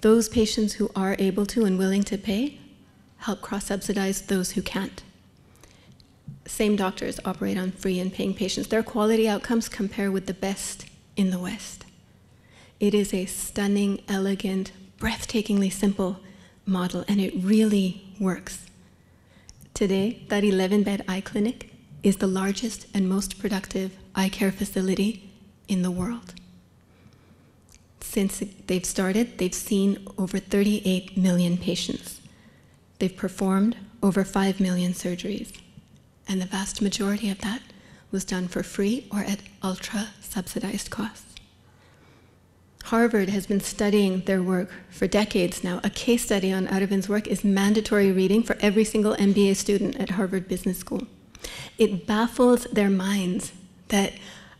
Those patients who are able to and willing to pay help cross subsidize those who can't. Same doctors operate on free and paying patients. Their quality outcomes compare with the best in the West. It is a stunning, elegant, breathtakingly simple model, and it really works. Today, that 11 bed eye clinic is the largest and most productive eye care facility in the world. Since they've started, they've seen over 38 million patients. They've performed over 5 million surgeries, and the vast majority of that was done for free or at ultra subsidized costs. Harvard has been studying their work for decades now. A case study on Aravind's work is mandatory reading for every single MBA student at Harvard Business School. It baffles their minds that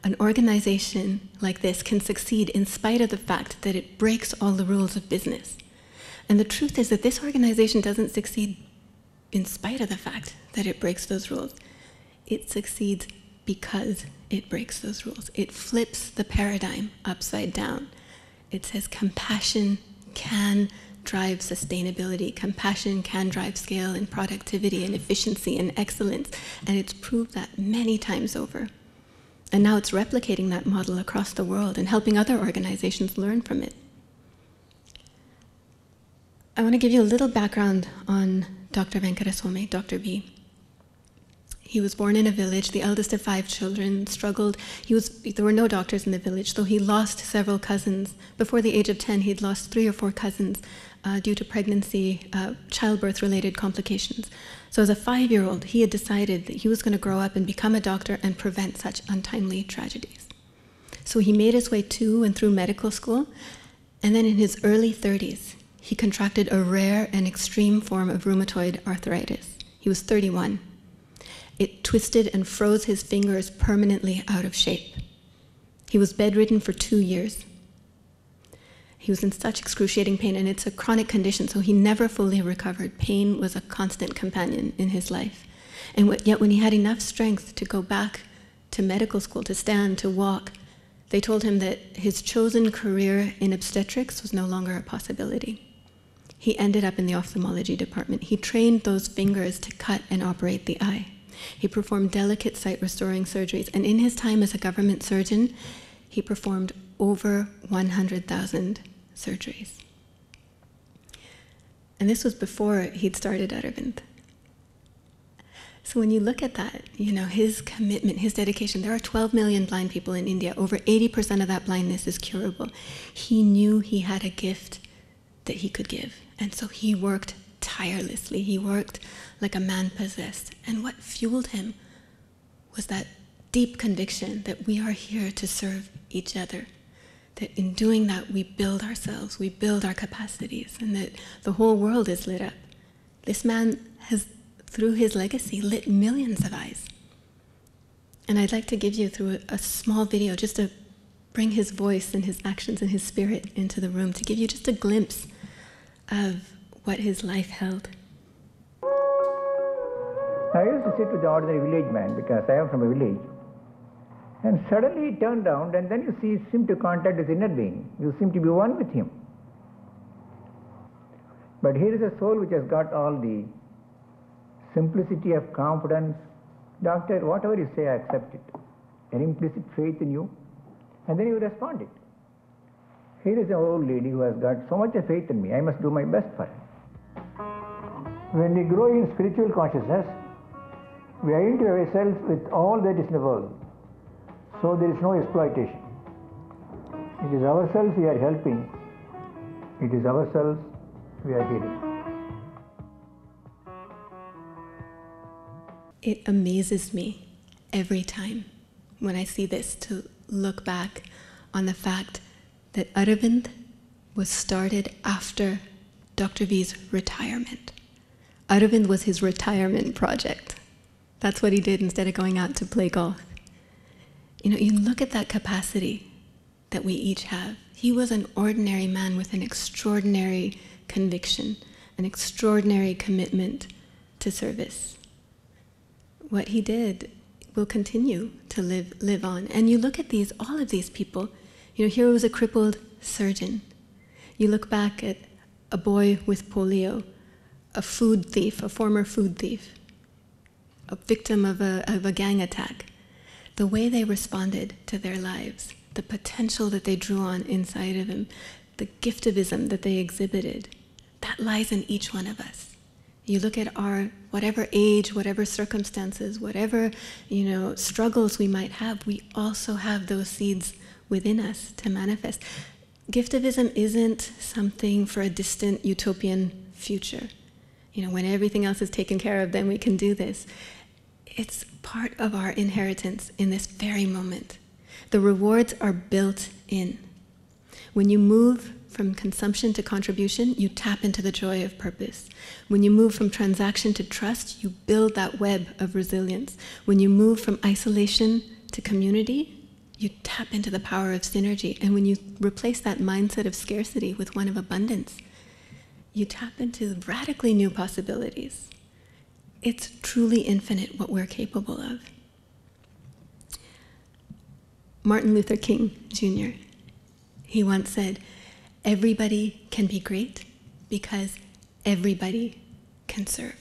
an organization like this can succeed in spite of the fact that it breaks all the rules of business. And the truth is that this organization doesn't succeed in spite of the fact that it breaks those rules. It succeeds because it breaks those rules. It flips the paradigm upside down. It says compassion can drive sustainability. Compassion can drive scale and productivity and efficiency and excellence. And it's proved that many times over. And now it's replicating that model across the world and helping other organizations learn from it. I want to give you a little background on Dr. Venkataswamy, Dr. V. He was born in a village, the eldest of five children, struggled. He was, there were no doctors in the village, so he lost several cousins. Before the age of 10, he'd lost three or four cousins uh, due to pregnancy, uh, childbirth related complications. So, as a five year old, he had decided that he was going to grow up and become a doctor and prevent such untimely tragedies. So, he made his way to and through medical school, and then in his early 30s, he contracted a rare and extreme form of rheumatoid arthritis. He was 31 it twisted and froze his fingers permanently out of shape. He was bedridden for two years. He was in such excruciating pain, and it's a chronic condition, so he never fully recovered. Pain was a constant companion in his life. And yet, when he had enough strength to go back to medical school, to stand, to walk, they told him that his chosen career in obstetrics was no longer a possibility. He ended up in the ophthalmology department. He trained those fingers to cut and operate the eye. He performed delicate sight restoring surgeries, and in his time as a government surgeon, he performed over 100,000 surgeries. And this was before he'd started Aravind. So when you look at that, you know, his commitment, his dedication, there are 12 million blind people in India. Over 80% of that blindness is curable. He knew he had a gift that he could give. And so he worked tirelessly. He worked like a man possessed. And what fueled him was that deep conviction that we are here to serve each other. That in doing that, we build ourselves, we build our capacities, and that the whole world is lit up. This man has, through his legacy, lit millions of eyes. And I'd like to give you, through a, small video, just to bring his voice and his actions and his spirit into the room, to give you just a glimpse of what his life held. I used to sit with the ordinary village man because I am from a village. And suddenly he turned around and then you see seem to contact his inner being. You seem to be one with him. But here is a soul which has got all the simplicity of confidence. Doctor, whatever you say, I accept it. An implicit faith in you. And then you respond it. Here is an old lady who has got so much of faith in me. I must do my best for her. When we grow in spiritual consciousness, we identify ourselves with all that is in the world. So there is no exploitation. It is ourselves we are helping. It is ourselves we are healing. It amazes me every time when I see this to look back on the fact that Aravind was started after Dr. V's retirement. Aravind was his retirement project. That's what he did instead of going out to play golf. You know, you look at that capacity that we each have. He was an ordinary man with an extraordinary conviction, an extraordinary commitment to service. What he did will continue to live, live on. And you look at these, all of these people, you know, here was a crippled surgeon. You look back at a boy with polio, a food thief, a former food thief, a victim of a, of a gang attack, the way they responded to their lives, the potential that they drew on inside of them, the giftivism that they exhibited, that lies in each one of us. You look at our whatever age, whatever circumstances, whatever you know struggles we might have, we also have those seeds within us to manifest. Giftivism isn't something for a distant utopian future. You know, when everything else is taken care of, then we can do this. It's part of our inheritance in this very moment. The rewards are built in. When you move from consumption to contribution, you tap into the joy of purpose. When you move from transaction to trust, you build that web of resilience. When you move from isolation to community, you tap into the power of synergy. And when you replace that mindset of scarcity with one of abundance, you tap into radically new possibilities. It's truly infinite what we're capable of. Martin Luther King Jr., he once said, Everybody can be great because everybody can serve.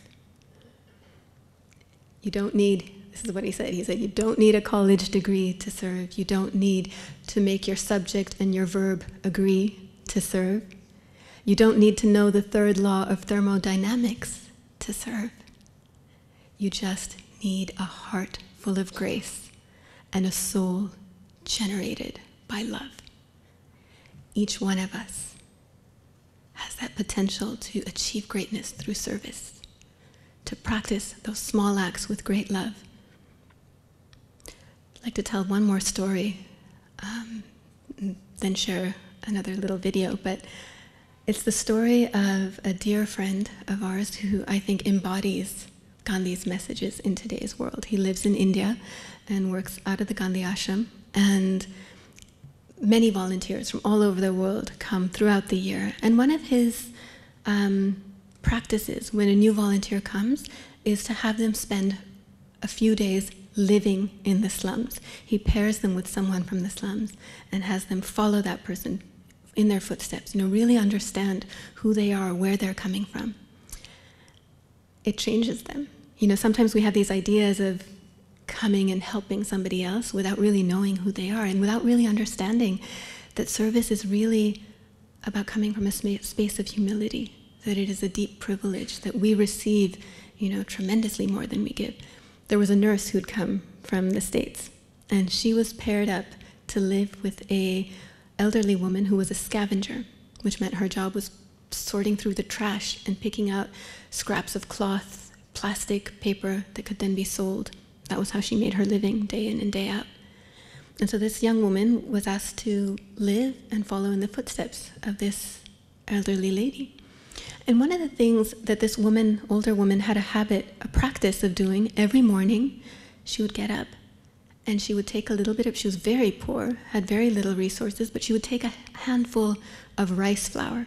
You don't need, this is what he said, he said, you don't need a college degree to serve. You don't need to make your subject and your verb agree to serve. You don't need to know the third law of thermodynamics to serve. You just need a heart full of grace and a soul generated by love each one of us has that potential to achieve greatness through service, to practice those small acts with great love. I'd like to tell one more story, um, then share another little video, but it's the story of a dear friend of ours who I think embodies Gandhi's messages in today's world. He lives in India and works out of the Gandhi ashram, and many volunteers from all over the world come throughout the year. And one of his um, practices when a new volunteer comes is to have them spend a few days living in the slums. He pairs them with someone from the slums and has them follow that person in their footsteps, you know, really understand who they are, where they're coming from. It changes them. You know, sometimes we have these ideas of coming and helping somebody else without really knowing who they are and without really understanding that service is really about coming from a space of humility, that it is a deep privilege, that we receive, you know, tremendously more than we give. There was a nurse who'd come from the States, and she was paired up to live with a elderly woman who was a scavenger, which meant her job was sorting through the trash and picking out scraps of cloth, plastic, paper that could then be sold. That was how she made her living day in and day out. And so this young woman was asked to live and follow in the footsteps of this elderly lady. And one of the things that this woman, older woman, had a habit, a practice of doing every morning, she would get up and she would take a little bit of, she was very poor, had very little resources, but she would take a handful of rice flour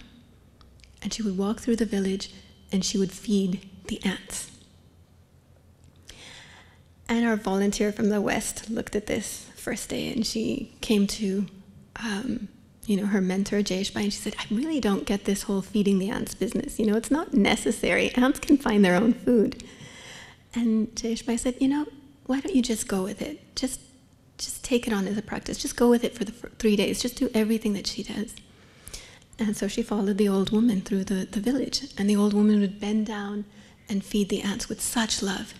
and she would walk through the village and she would feed the ants. And our volunteer from the West looked at this first day and she came to, um, you know, her mentor, Jayeshbai, and she said, I really don't get this whole feeding the ants business. You know, it's not necessary. Ants can find their own food. And Jayeshbai said, you know, why don't you just go with it? Just, just take it on as a practice. Just go with it for the three days. Just do everything that she does. And so she followed the old woman through the, the village, and the old woman would bend down and feed the ants with such love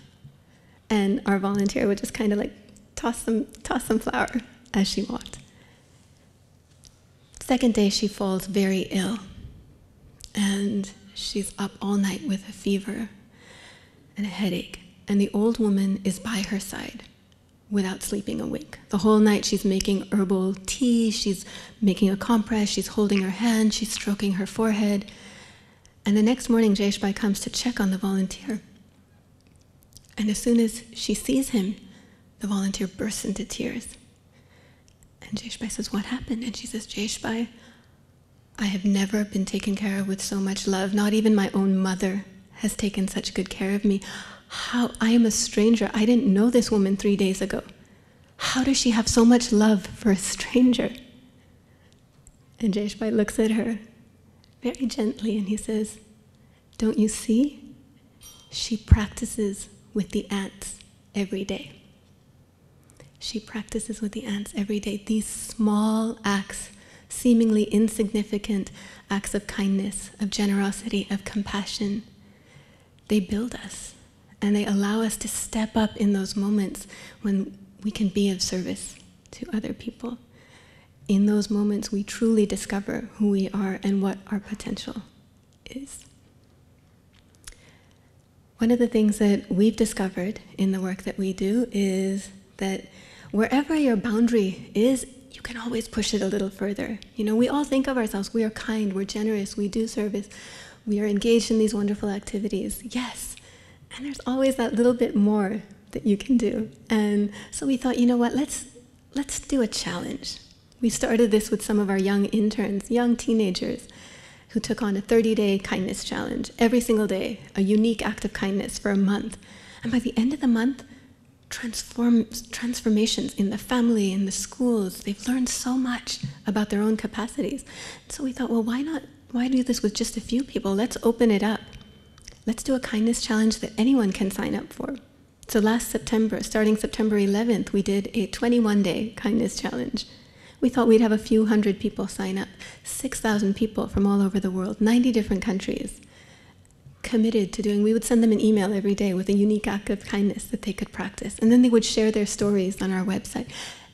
and our volunteer would just kind of like toss some toss some flour as she walked. Second day, she falls very ill, and she's up all night with a fever and a headache. And the old woman is by her side without sleeping a wink. The whole night she's making herbal tea, she's making a compress, she's holding her hand, she's stroking her forehead. And the next morning, Jayeshbai comes to check on the volunteer. And as soon as she sees him, the volunteer bursts into tears. And Jayeshbai says, What happened? And she says, Jayeshbai, I have never been taken care of with so much love. Not even my own mother has taken such good care of me. How I am a stranger. I didn't know this woman three days ago. How does she have so much love for a stranger? And Jayeshbai looks at her very gently, and he says, Don't you see? She practices with the ants every day. She practices with the ants every day. These small acts, seemingly insignificant acts of kindness, of generosity, of compassion, they build us and they allow us to step up in those moments when we can be of service to other people. In those moments, we truly discover who we are and what our potential is. One of the things that we've discovered in the work that we do is that wherever your boundary is, you can always push it a little further. You know, we all think of ourselves, we are kind, we're generous, we do service, we are engaged in these wonderful activities. Yes. And there's always that little bit more that you can do. And so we thought, you know what, let's let's do a challenge. We started this with some of our young interns, young teenagers, who took on a 30 day kindness challenge. Every single day, a unique act of kindness for a month. And by the end of the month, transform, transformations in the family, in the schools. They've learned so much about their own capacities. So we thought, well, why not? Why do this with just a few people? Let's open it up. Let's do a kindness challenge that anyone can sign up for. So last September, starting September 11th, we did a 21 day kindness challenge. We thought we'd have a few hundred people sign up, 6,000 people from all over the world, 90 different countries, committed to doing. We would send them an email every day with a unique act of kindness that they could practice. And then they would share their stories on our website.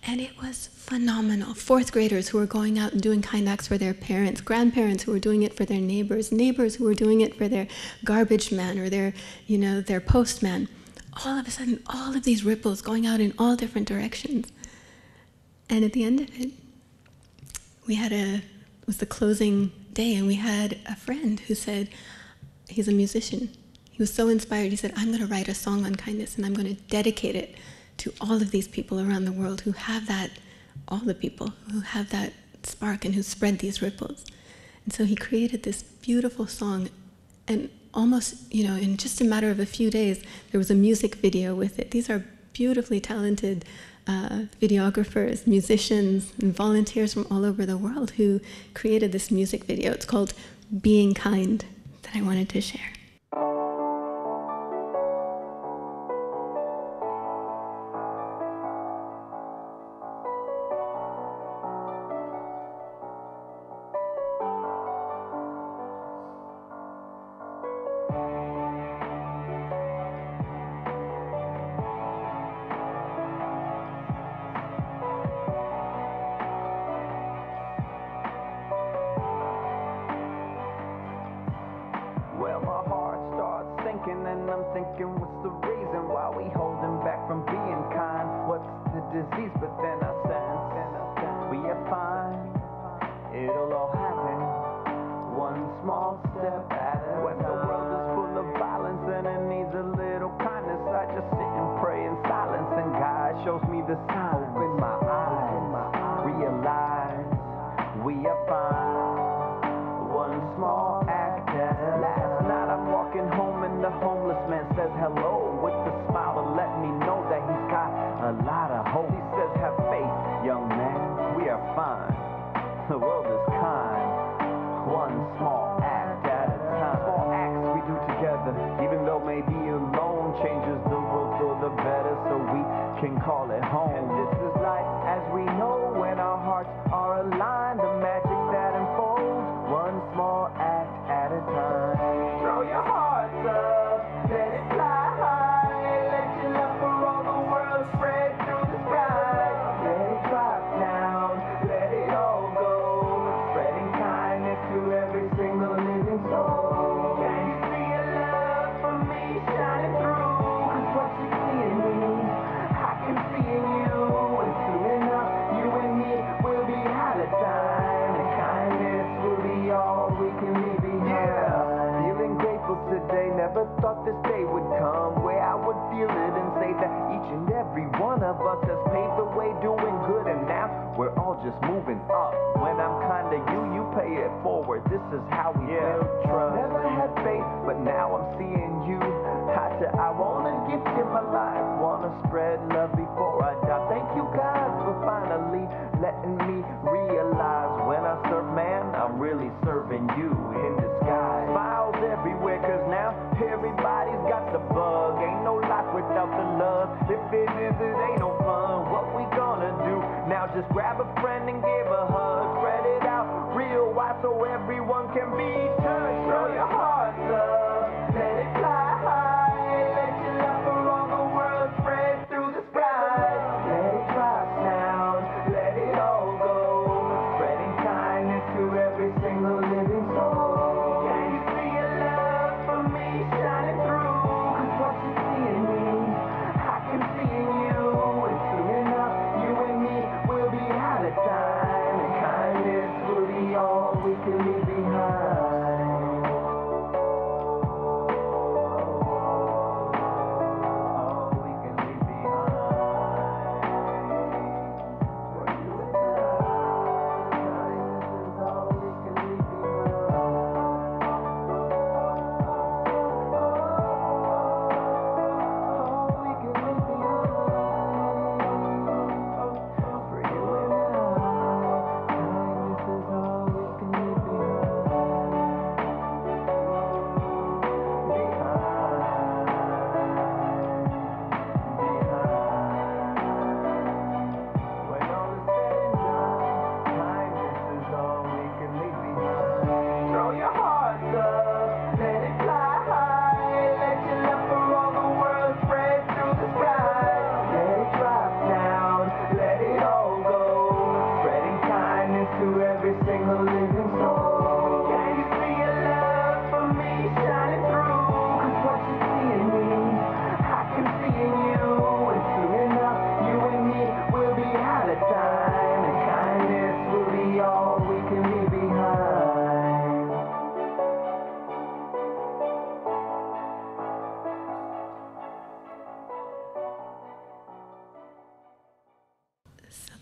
And it was phenomenal. Fourth graders who were going out and doing kind acts for their parents, grandparents who were doing it for their neighbors, neighbors who were doing it for their garbage man or their, you know, their postman all of a sudden, all of these ripples going out in all different directions. And at the end of it, we had a, it was the closing day, and we had a friend who said, he's a musician. He was so inspired. He said, I'm going to write a song on kindness, and I'm going to dedicate it to all of these people around the world who have that, all the people who have that spark and who spread these ripples. And so he created this beautiful song, and almost, you know, in just a matter of a few days, there was a music video with it. These are beautifully talented uh, videographers, musicians, and volunteers from all over the world who created this music video. It's called Being Kind that I wanted to share. can call it home. is how we yeah. build trust. Never had faith, but now I'm seeing you. Hacha, I wanna give you my life. Wanna spread love before I die. Thank you, God, for finally letting me realize when I serve man, I'm really serving you in disguise. Smiles everywhere, cause now everybody's got the bug. Ain't no life without the love. If it is, it ain't no fun. What we gonna do? Now just grab a friend and get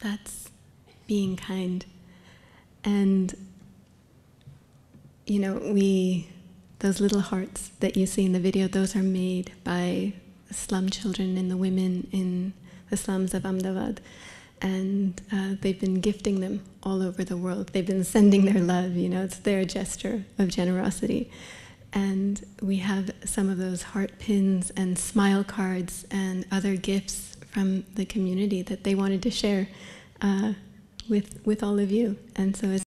that's being kind. And, you know, we, those little hearts that you see in the video, those are made by slum children and the women in the slums of Ahmedabad. And uh, they've been gifting them all over the world. They've been sending their love, you know, it's their gesture of generosity. And we have some of those heart pins and smile cards and other gifts from the community that they wanted to share uh, with with all of you. And so